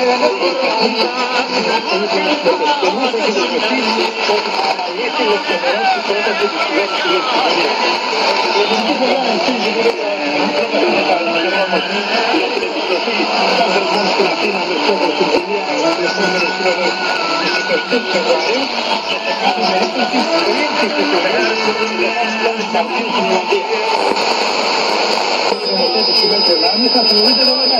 Είναι ένα από τα πιο σημαντικά, τα πιο σημαντικά, τα πιο σημαντικά, τα πιο σημαντικά, τα πιο σημαντικά, τα πιο σημαντικά, τα πιο σημαντικά, τα πιο σημαντικά, τα πιο σημαντικά, τα πιο σημαντικά, τα πιο σημαντικά, τα πιο σημαντικά, τα πιο σημαντικά, τα πιο σημαντικά, τα πιο σημαντικά, τα πιο σημαντικά, τα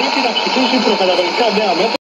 Πρέπει να ψηφίσει προκαταβολικά νέα μέτρα.